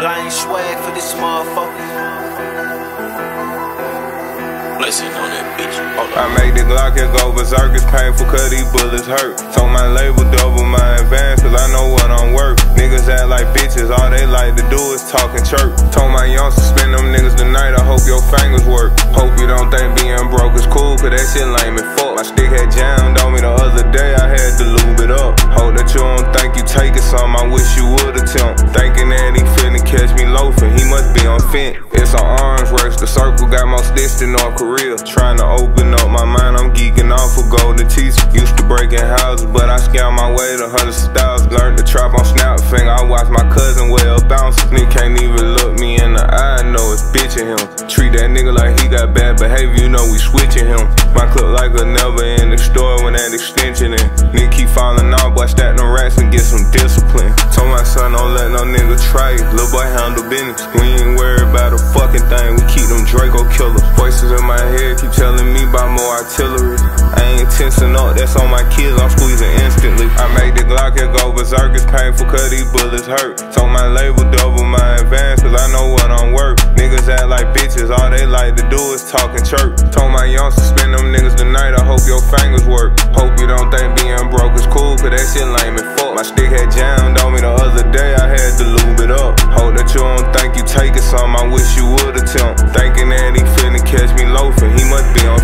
this motherfucker. Blessing on that bitch. Hold I on. make the Glock it go berserk, it's painful cause these bullets hurt. Told my label double my advance cause I know what I'm worth. Niggas act like bitches, all they like to do is talk and chirp. Told my young to spend them niggas tonight, I hope your fingers work. Hope you don't think being broke is cool cause that shit lame as fuck. My stick had jammed think you taking some, I wish you would attempt. Thinking that he finna catch me loafing, he must be on fent. It's an arms race, the circle got more sticks than North Korea. Trying to open up my mind, I'm geeking off of golden teeth. Used to breaking houses, but I scam my way to hundred styles. Learned to trap on snap finger, I watch my cousin well bounce. Nigga can't even it's bitching him. Treat that nigga like he got bad behavior, you know we switching him. My clip like a never in the store when that extension in. Nigga keep falling off, boy stack them racks and get some discipline. Told my son don't let no nigga try it, little boy handle business. We ain't worried about a fucking thing, we keep them Draco killers. Voices in my head keep telling me about more artillery. I ain't tensing up, that's on my kids, I'm squeezing instantly. I make the Glock it go berserk, it's painful cause these bullets hurt. Told my label double my advance cause I know what I'm worth act like bitches, all they like to do is talk and chirp. Told my young spend them niggas tonight, I hope your fingers work. Hope you don't think being broke is cool, cause that shit lame and fuck. My stick had jammed on me the other day, I had to lube it up. Hope that you don't think you taking some, I wish you would attempt. Thinking that he finna catch me loafing, he must be on